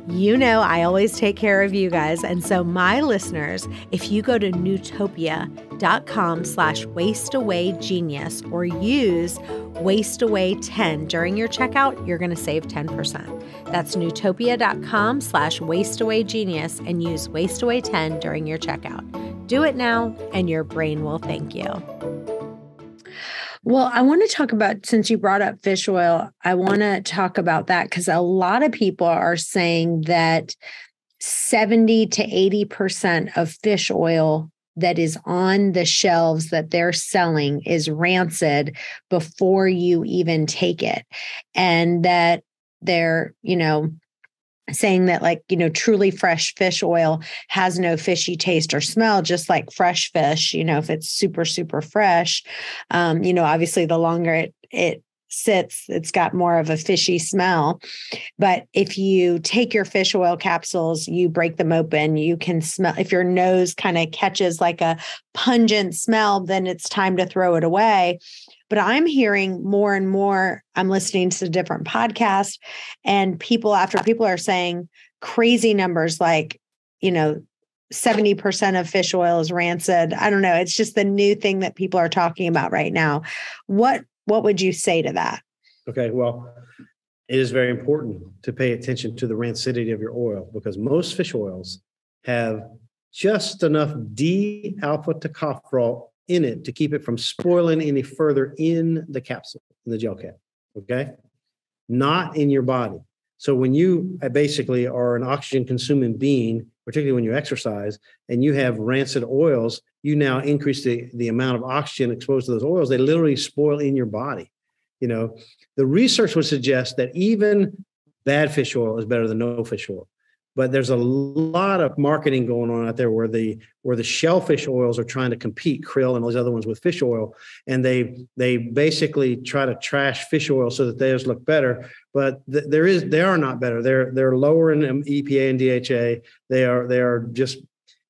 S1: you know, I always take care of you guys. And so, my listeners, if you go to nootopia.com slash waistawaygenius or use waistaway10 during your checkout, you're going to save 10%. That's nootopia.com slash waistawaygenius and use waistaway10 during your checkout. Do it now, and your brain will thank you. Well, I want to talk about since you brought up fish oil, I want to talk about that because a lot of people are saying that 70 to 80% of fish oil that is on the shelves that they're selling is rancid before you even take it. And that they're, you know, saying that like you know truly fresh fish oil has no fishy taste or smell just like fresh fish you know if it's super super fresh. Um you know obviously the longer it it sits it's got more of a fishy smell. But if you take your fish oil capsules you break them open you can smell if your nose kind of catches like a pungent smell then it's time to throw it away but I'm hearing more and more, I'm listening to different podcasts, and people after people are saying crazy numbers like, you know, 70% of fish oil is rancid. I don't know. It's just the new thing that people are talking about right now. What what would you say to that?
S2: Okay, well, it is very important to pay attention to the rancidity of your oil because most fish oils have just enough D alpha tocopherol in it to keep it from spoiling any further in the capsule, in the gel cap. Okay. Not in your body. So when you uh, basically are an oxygen consuming being, particularly when you exercise and you have rancid oils, you now increase the, the amount of oxygen exposed to those oils. They literally spoil in your body. You know, the research would suggest that even bad fish oil is better than no fish oil but there's a lot of marketing going on out there where the where the shellfish oils are trying to compete krill and all these other ones with fish oil. And they they basically try to trash fish oil so that theirs look better but th- there is they are not better. They're they're lower in EPA and DHA they are they are just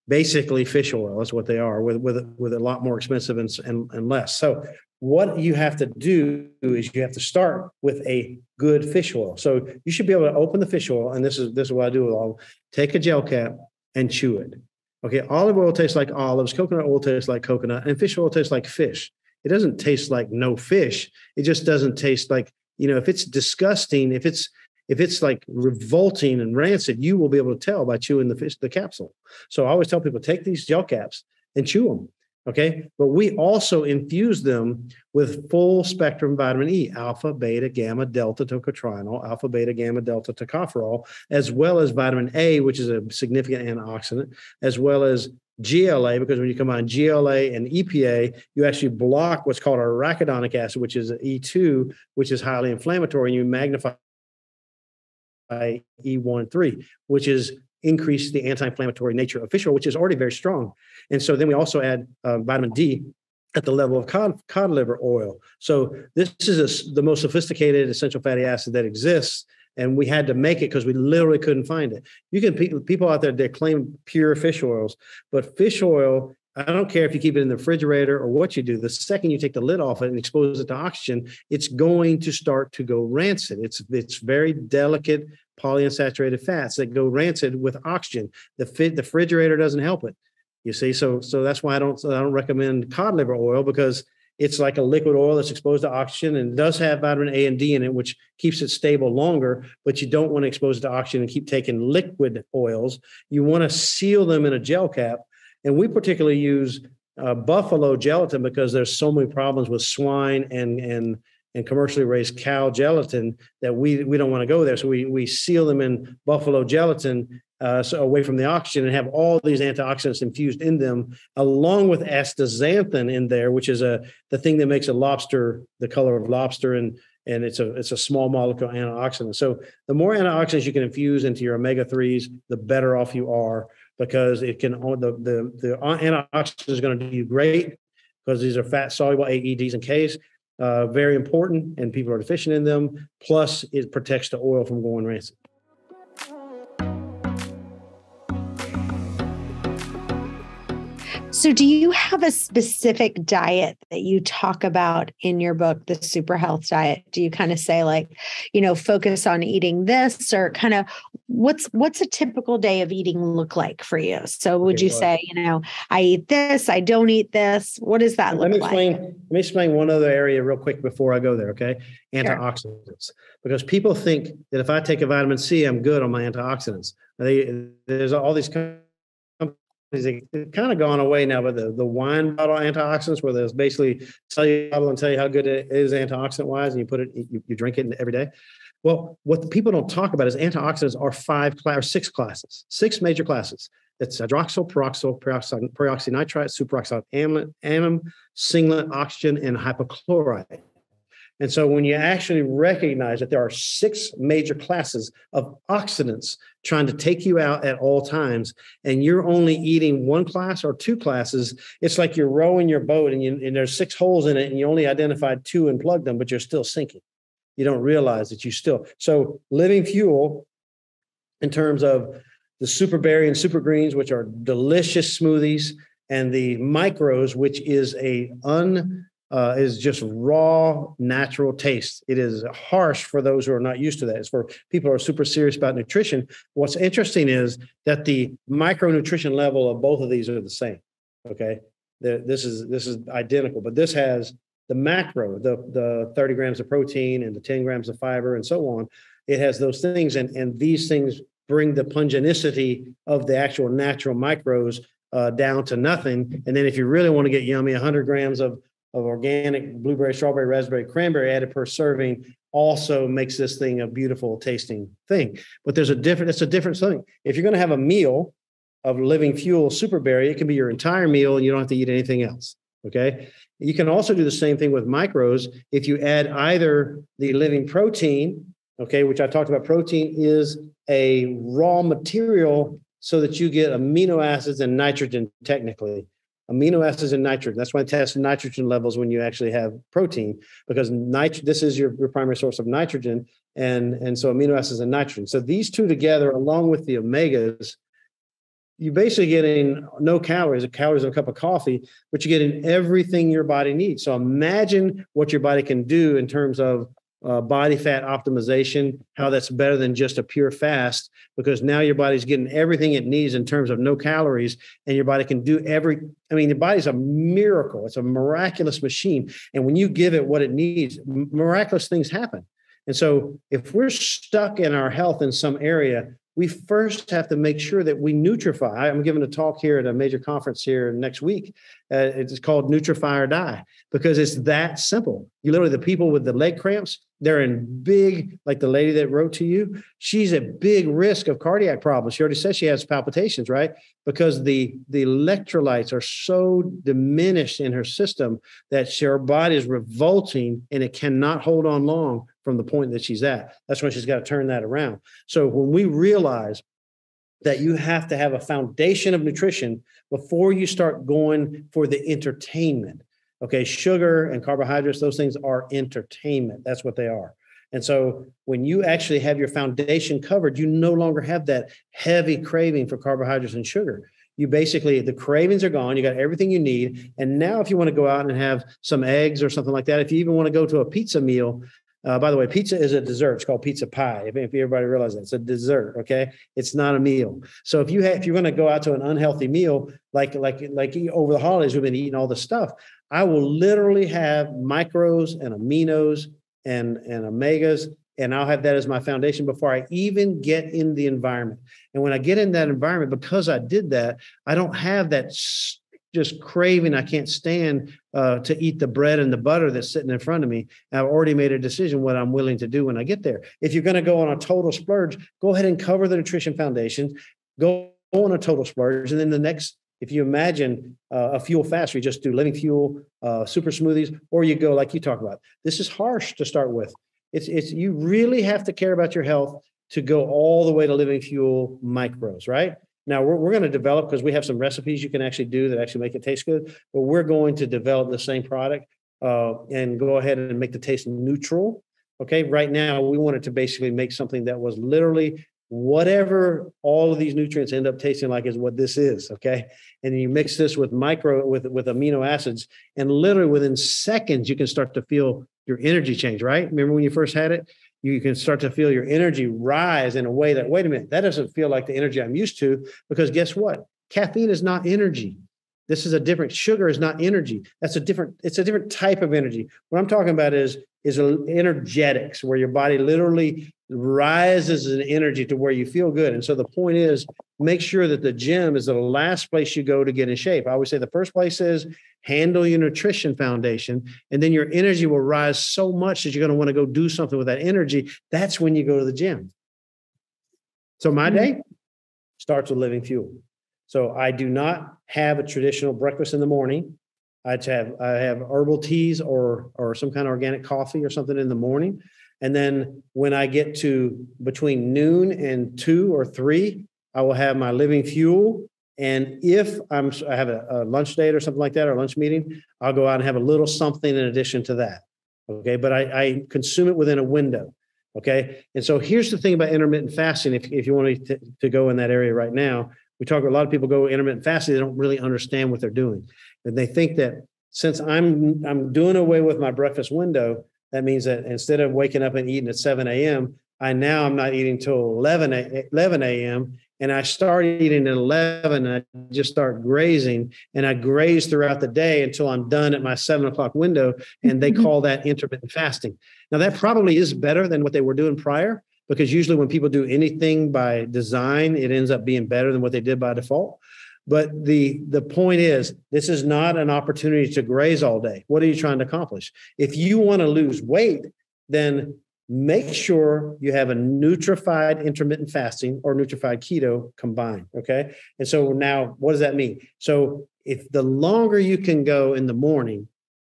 S2: basically fish oil is what they are with with with a lot more expensive and, and, and less. So what you have to do is you have to start with a good fish oil. So you should be able to open the fish oil, and this is this is what I do with all. Take a gel cap and chew it. Okay, olive oil tastes like olives, coconut oil tastes like coconut, and fish oil tastes like fish. It doesn't taste like no fish. It just doesn't taste like you know if it's disgusting, if it's if it's like revolting and rancid, you will be able to tell by chewing the fish the capsule. So I always tell people take these gel caps and chew them Okay. But we also infuse them with full spectrum vitamin E, alpha, beta, gamma, delta tocotrienol, alpha, beta, gamma, delta tocopherol, as well as vitamin A, which is a significant antioxidant, as well as GLA, because when you combine GLA and EPA, you actually block what's called arachidonic acid, which is E2, which is highly inflammatory, and you magnify by E1 3, which is increase the anti-inflammatory nature of fish oil, which is already very strong. And so then we also add uh, vitamin D at the level of cod, cod liver oil. So this is a, the most sophisticated essential fatty acid that exists. And we had to make it because we literally couldn't find it. You can people out there that claim pure fish oils, but fish oil I don't care if you keep it in the refrigerator or what you do. The second you take the lid off it and expose it to oxygen, it's going to start to go rancid. It's it's very delicate polyunsaturated fats that go rancid with oxygen. The fit, the refrigerator doesn't help it. You see, so so that's why I don't I don't recommend cod liver oil because it's like a liquid oil that's exposed to oxygen and does have vitamin A and D in it, which keeps it stable longer. But you don't want to expose it to oxygen and keep taking liquid oils. You want to seal them in a gel cap and we particularly use uh, buffalo gelatin because there's so many problems with swine and and and commercially raised cow gelatin that we we don't want to go there. So we we seal them in buffalo gelatin uh, so away from the oxygen and have all these antioxidants infused in them, along with astaxanthin in there, which is a the thing that makes a lobster the color of lobster and and it's a it's a small molecule antioxidant. So the more antioxidants you can infuse into your omega threes, the better off you are because it can the the the antioxidant is going to do you great because these are fat soluble AEDs and Ks. Uh, very important, and people are deficient in them. Plus, it protects the oil from going rancid.
S1: So, do you have a specific diet that you talk about in your book, the super health diet? Do you kind of say like, you know, focus on eating this, or kind of what's what's a typical day of eating look like for you? So, would okay, you well, say, you know, I eat this, I don't eat this? What does that look
S2: let me
S1: like?
S2: Explain, let me explain one other area real quick before I go there. Okay, antioxidants, sure. because people think that if I take a vitamin C, I'm good on my antioxidants. They, there's all these they've kind of gone away now, but the, the wine bottle antioxidants, where there's basically tell you bottle and tell you how good it is antioxidant wise, and you put it, you, you drink it every day. Well, what the people don't talk about is antioxidants are five or six classes, six major classes. It's hydroxyl, peroxyl, peroxynitrite, superoxide amine, singlet, oxygen, and hypochlorite. And so when you actually recognize that there are six major classes of oxidants trying to take you out at all times, and you're only eating one class or two classes, it's like you're rowing your boat and, you, and there's six holes in it and you only identified two and plugged them, but you're still sinking. You don't realize that you still. So living fuel in terms of the super berry and super greens, which are delicious smoothies, and the micros, which is a un uh, is just raw, natural taste. It is harsh for those who are not used to that. It's for people who are super serious about nutrition. What's interesting is that the micronutrition level of both of these are the same. Okay, this is this is identical, but this has the macro, the, the 30 grams of protein and the 10 grams of fiber and so on. It has those things, and, and these things bring the pungenicity of the actual natural micros uh, down to nothing. And then if you really want to get yummy, 100 grams of, of organic blueberry, strawberry, raspberry, cranberry added per serving also makes this thing a beautiful tasting thing. But there's a different, it's a different thing. If you're going to have a meal of living fuel superberry, it can be your entire meal and you don't have to eat anything else. Okay. You can also do the same thing with micros. If you add either the living protein, okay, which I talked about, protein is a raw material so that you get amino acids and nitrogen technically amino acids and nitrogen. That's why I test nitrogen levels when you actually have protein, because nit- this is your, your primary source of nitrogen, and, and so amino acids and nitrogen. So these two together, along with the omegas, you're basically getting no calories, the calories of a cup of coffee, but you're getting everything your body needs. So imagine what your body can do in terms of uh, body fat optimization, how that's better than just a pure fast, because now your body's getting everything it needs in terms of no calories, and your body can do every. I mean, the body's a miracle. It's a miraculous machine, and when you give it what it needs, miraculous things happen. And so, if we're stuck in our health in some area, we first have to make sure that we nutrify. I'm giving a talk here at a major conference here next week. Uh, it's called Nutrify or Die because it's that simple. You literally, the people with the leg cramps, they're in big, like the lady that wrote to you, she's at big risk of cardiac problems. She already says she has palpitations, right? Because the, the electrolytes are so diminished in her system that her body is revolting and it cannot hold on long from the point that she's at. That's when she's got to turn that around. So when we realize that you have to have a foundation of nutrition before you start going for the entertainment. Okay, sugar and carbohydrates, those things are entertainment. That's what they are. And so when you actually have your foundation covered, you no longer have that heavy craving for carbohydrates and sugar. You basically, the cravings are gone. You got everything you need. And now, if you want to go out and have some eggs or something like that, if you even want to go to a pizza meal, uh, by the way, pizza is a dessert. It's called pizza pie. If, if everybody realizes that, it's a dessert. Okay, it's not a meal. So if you have, if you're going to go out to an unhealthy meal, like like like over the holidays, we've been eating all this stuff. I will literally have micros and aminos and and omegas, and I'll have that as my foundation before I even get in the environment. And when I get in that environment, because I did that, I don't have that just craving. I can't stand uh, to eat the bread and the butter that's sitting in front of me. I've already made a decision what I'm willing to do when I get there. If you're going to go on a total splurge, go ahead and cover the nutrition foundation. Go on a total splurge, and then the next. If you imagine uh, a fuel fast, you just do living fuel, uh, super smoothies, or you go like you talk about. This is harsh to start with. It's it's you really have to care about your health to go all the way to living fuel micros, right? Now we're, we're going to develop because we have some recipes you can actually do that actually make it taste good, but we're going to develop the same product uh, and go ahead and make the taste neutral. Okay. Right now we wanted to basically make something that was literally whatever all of these nutrients end up tasting like is what this is. Okay. And you mix this with micro with, with amino acids and literally within seconds, you can start to feel your energy change, right? Remember when you first had it? You can start to feel your energy rise in a way that, wait a minute, that doesn't feel like the energy I'm used to. Because guess what? Caffeine is not energy. This is a different sugar is not energy. That's a different, it's a different type of energy. What I'm talking about is is energetics, where your body literally rises in energy to where you feel good. And so the point is make sure that the gym is the last place you go to get in shape. I always say the first place is handle your nutrition foundation, and then your energy will rise so much that you're going to want to go do something with that energy. That's when you go to the gym. So my mm-hmm. day starts with living fuel. So I do not have a traditional breakfast in the morning. I have I have herbal teas or or some kind of organic coffee or something in the morning. And then when I get to between noon and two or three, I will have my living fuel. And if I'm I have a, a lunch date or something like that or lunch meeting, I'll go out and have a little something in addition to that. Okay. But I, I consume it within a window. Okay. And so here's the thing about intermittent fasting. If, if you want to, to go in that area right now, we talk a lot of people go intermittent fasting, they don't really understand what they're doing. And they think that since I'm I'm doing away with my breakfast window, that means that instead of waking up and eating at 7 a.m., I now I'm not eating till 11 11 a.m. and I start eating at 11 and I just start grazing and I graze throughout the day until I'm done at my seven o'clock window. And they call that intermittent fasting. Now that probably is better than what they were doing prior because usually when people do anything by design, it ends up being better than what they did by default. But the the point is, this is not an opportunity to graze all day. What are you trying to accomplish? If you want to lose weight, then make sure you have a nutrified intermittent fasting or nutrified keto combined. Okay. And so now, what does that mean? So if the longer you can go in the morning,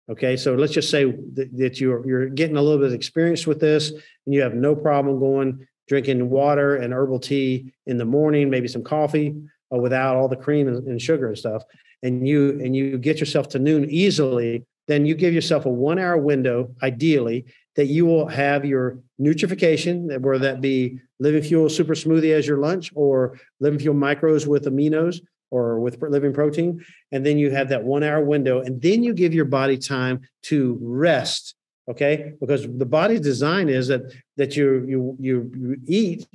S2: okay, so let's just say that, that you're you're getting a little bit of experience with this, and you have no problem going drinking water and herbal tea in the morning, maybe some coffee uh, without all the cream and, and sugar and stuff, and you and you get yourself to noon easily. Then you give yourself a one hour window, ideally, that you will have your nutrification, whether that be living fuel super smoothie as your lunch or living fuel micros with aminos or with living protein. And then you have that one hour window. And then you give your body time to rest. Okay. Because the body's design is that that you you you, you eat,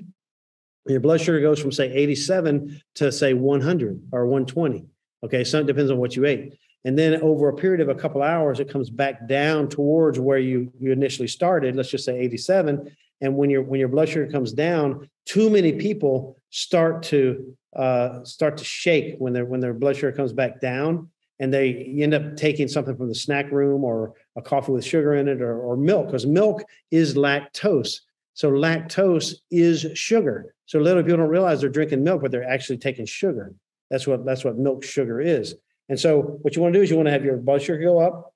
S2: your blood sugar goes from say 87 to say 100 or 120. Okay. So it depends on what you ate and then over a period of a couple hours it comes back down towards where you you initially started let's just say 87 and when your when your blood sugar comes down too many people start to uh, start to shake when their when their blood sugar comes back down and they end up taking something from the snack room or a coffee with sugar in it or, or milk because milk is lactose so lactose is sugar so little people don't realize they're drinking milk but they're actually taking sugar that's what that's what milk sugar is and so what you want to do is you want to have your blood sugar go up.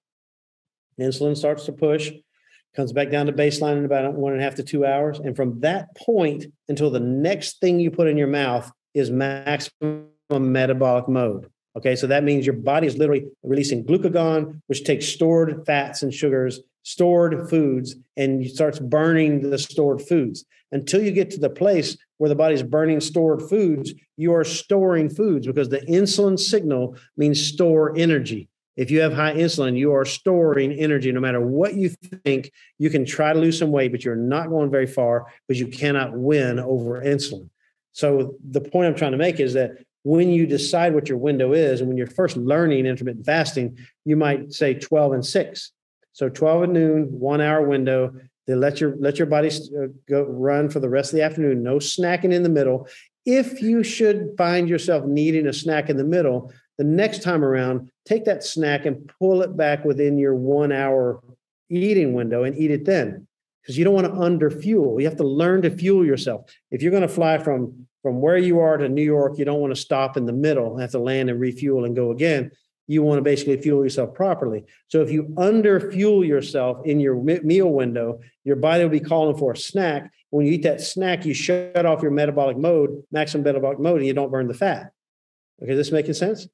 S2: Insulin starts to push, comes back down to baseline in about one and a half to two hours. And from that point until the next thing you put in your mouth is maximum metabolic mode. Okay, so that means your body is literally releasing glucagon, which takes stored fats and sugars, stored foods, and starts burning the stored foods. Until you get to the place where the body's burning stored foods, you are storing foods because the insulin signal means store energy. If you have high insulin, you are storing energy. No matter what you think, you can try to lose some weight, but you're not going very far because you cannot win over insulin. So the point I'm trying to make is that when you decide what your window is, and when you're first learning intermittent fasting, you might say 12 and 6. So 12 at noon, one hour window. Then let your let your body uh, go run for the rest of the afternoon. No snacking in the middle. If you should find yourself needing a snack in the middle, the next time around, take that snack and pull it back within your one hour eating window and eat it then. Because you don't want to under fuel. You have to learn to fuel yourself. If you're going to fly from from where you are to New York, you don't want to stop in the middle, have to land and refuel and go again you want to basically fuel yourself properly. So if you under fuel yourself in your meal window, your body will be calling for a snack. When you eat that snack, you shut off your metabolic mode, maximum metabolic mode, and you don't burn the fat. Okay, this making sense?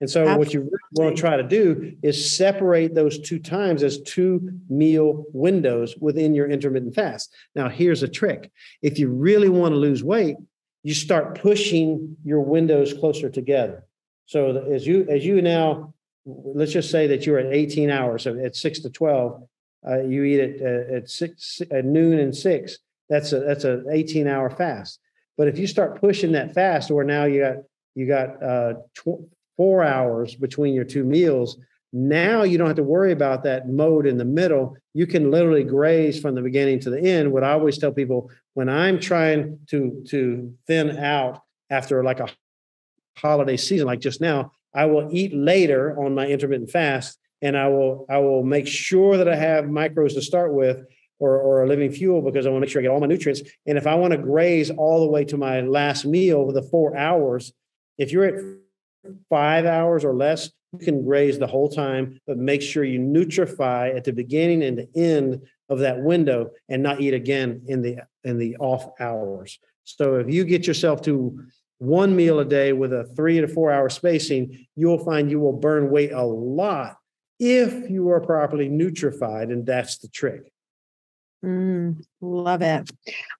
S2: And so Absolutely. what you want to try to do is separate those two times as two meal windows within your intermittent fast. Now, here's a trick. If you really want to lose weight, you start pushing your windows closer together. So as you as you now, let's just say that you're at 18 hours, so at six to 12, uh, you eat at uh, at six at noon and six. That's a that's a 18 hour fast. But if you start pushing that fast, or now you got you got uh, tw- four hours between your two meals. Now you don't have to worry about that mode in the middle. You can literally graze from the beginning to the end. What I always tell people when I'm trying to to thin out after like a holiday season, like just now, I will eat later on my intermittent fast, and I will I will make sure that I have micros to start with, or or a living fuel because I want to make sure I get all my nutrients. And if I want to graze all the way to my last meal, the four hours, if you're at five hours or less, you can graze the whole time, but make sure you nutrify at the beginning and the end of that window, and not eat again in the in the off hours. So if you get yourself to one meal a day with a three to four hour spacing, you will find you will burn weight a lot if you are properly nutrified. And that's the trick.
S1: Mm, Love it.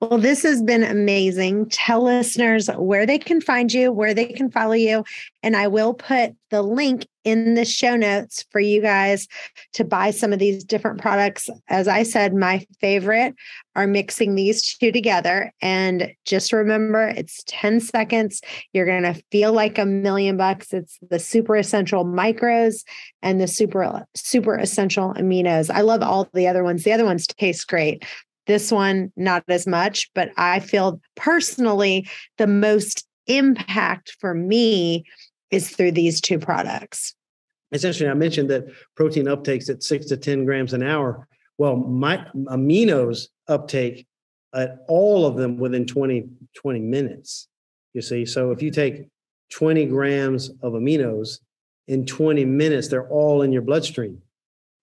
S1: Well, this has been amazing. Tell listeners where they can find you, where they can follow you. And I will put the link in the show notes for you guys to buy some of these different products. As I said, my favorite are mixing these two together. And just remember, it's 10 seconds. You're going to feel like a million bucks. It's the super essential micros and the super, super essential aminos. I love all the other ones. The other ones taste great. This one, not as much, but I feel personally the most impact for me is through these two products.
S2: Essentially, I mentioned that protein uptakes at six to 10 grams an hour. Well, my aminos uptake at all of them within 20, 20 minutes. You see, so if you take 20 grams of aminos in 20 minutes, they're all in your bloodstream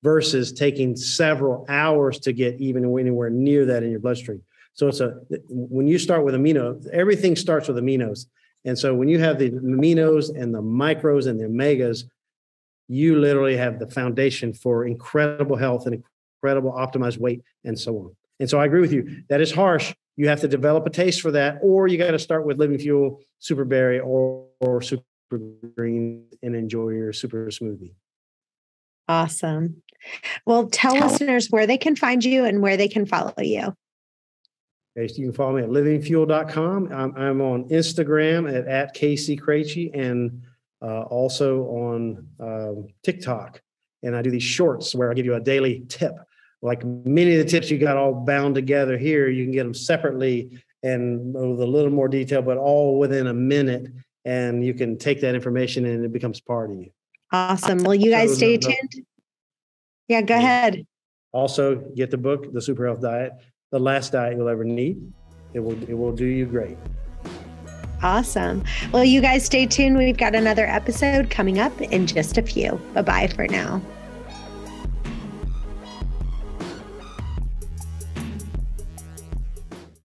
S2: versus taking several hours to get even anywhere near that in your bloodstream. So it's a when you start with amino, everything starts with aminos. And so when you have the aminos and the micros and the omegas, you literally have the foundation for incredible health and incredible optimized weight and so on. And so I agree with you. That is harsh. You have to develop a taste for that, or you got to start with Living Fuel, Super Berry, or, or Super Green and enjoy your super smoothie.
S1: Awesome. Well, tell, tell listeners where they can find you and where they can follow you.
S2: Okay, so you can follow me at livingfuel.com. I'm, I'm on Instagram at, at KC Craichy and uh, also on um, TikTok. And I do these shorts where I give you a daily tip. Like many of the tips you got all bound together here, you can get them separately and with a little more detail, but all within a minute. And you can take that information and it becomes part of you.
S1: Awesome. Well, you guys stay tuned. Yeah, go ahead.
S2: Also, get the book, The Super Health Diet, the last diet you'll ever need. It will it will do you great.
S1: Awesome. Well, you guys stay tuned. We've got another episode coming up in just a few. Bye bye for now.